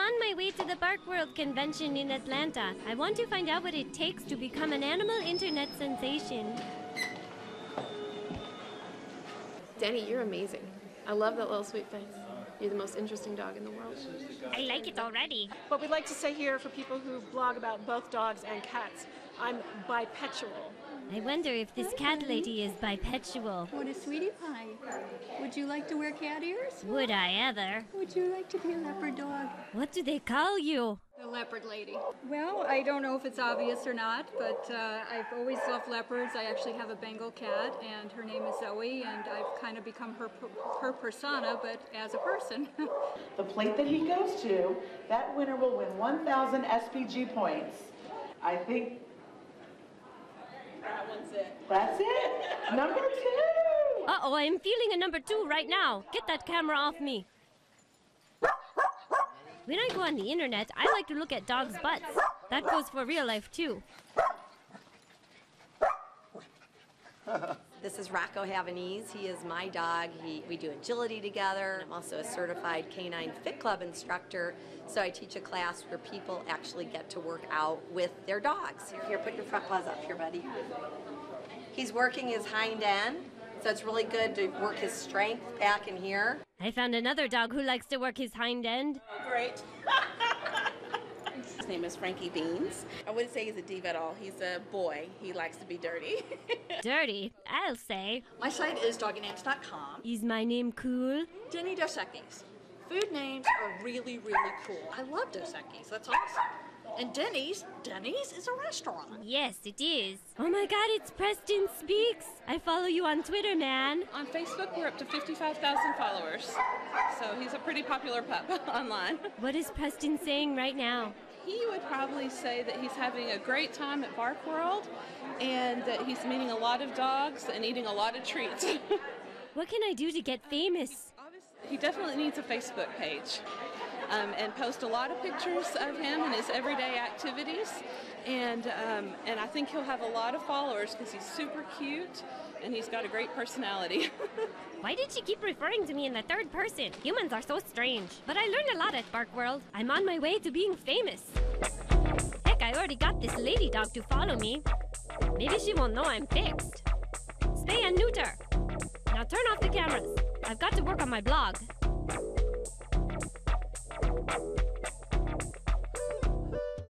on my way to the Bark World convention in Atlanta. I want to find out what it takes to become an animal internet sensation. Danny, you're amazing. I love that little sweet face. You're the most interesting dog in the world. I like it already. What we'd like to say here for people who blog about both dogs and cats, I'm bipetual. I wonder if this cat lady is bipetual. What a sweetie pie. Would you like to wear cat ears? Would I ever? Would you like to be a leopard dog? What do they call you? The leopard lady. Well, I don't know if it's obvious or not, but uh, I've always loved leopards. I actually have a Bengal cat, and her name is Zoe, and I've kind of become her her persona, but as a person. the plate that he goes to, that winner will win 1,000 SPG points. I think that one's it. That's it. Number two. Uh oh, I'm feeling a number two right now. Get that camera off me. When I go on the internet, I like to look at dogs' butts. That goes for real life too. This is Rocco Havanese. He is my dog. He, we do agility together. I'm also a certified canine fit club instructor. So I teach a class where people actually get to work out with their dogs. Here, put your front paws up here, buddy. He's working his hind end, so it's really good to work his strength back in here. I found another dog who likes to work his hind end. Great. His name is Frankie Beans. I wouldn't say he's a diva at all. He's a boy. He likes to be dirty. dirty, I'll say. My site is doggynames.com. Is my name cool? Denny Dos Equis. Food names are really, really cool. I love Dos Equis. That's awesome. And Denny's, Denny's is a restaurant. Yes, it is. Oh my god, it's Preston Speaks. I follow you on Twitter, man. On Facebook, we're up to 55,000 followers. So he's a pretty popular pup online. What is Preston saying right now? He would probably say that he's having a great time at Bark World and that he's meeting a lot of dogs and eating a lot of treats. what can I do to get famous? He definitely needs a Facebook page um, and post a lot of pictures of him and his everyday activities. And, um, and I think he'll have a lot of followers because he's super cute and he's got a great personality. Why did she keep referring to me in the third person? Humans are so strange. But I learned a lot at Bark World. I'm on my way to being famous. Heck, I already got this lady dog to follow me. Maybe she won't know I'm fixed. I've got to work on my blog.